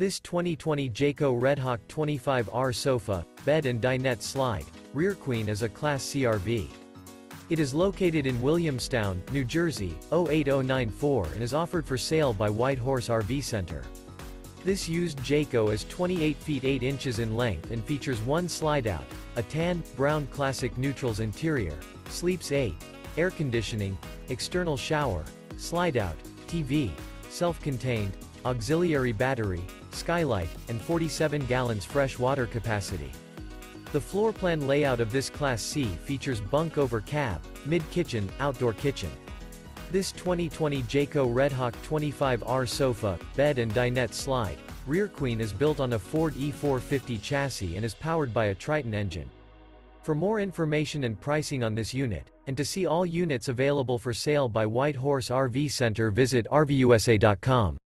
This 2020 Jayco Redhawk 25R sofa, bed and dinette slide, rear queen is a Class CRV. It is located in Williamstown, New Jersey, 08094 and is offered for sale by White Horse RV Center. This used Jayco is 28 feet 8 inches in length and features one slide-out, a tan, brown classic neutrals interior, sleeps 8, air conditioning, external shower, slide-out, TV, self-contained, auxiliary battery, skylight, and 47 gallons fresh water capacity. The floor plan layout of this Class C features bunk over cab, mid-kitchen, outdoor kitchen. This 2020 Jayco Redhawk 25R sofa, bed and dinette slide, rear queen is built on a Ford E450 chassis and is powered by a Triton engine. For more information and pricing on this unit, and to see all units available for sale by White Horse RV Center visit RVUSA.com.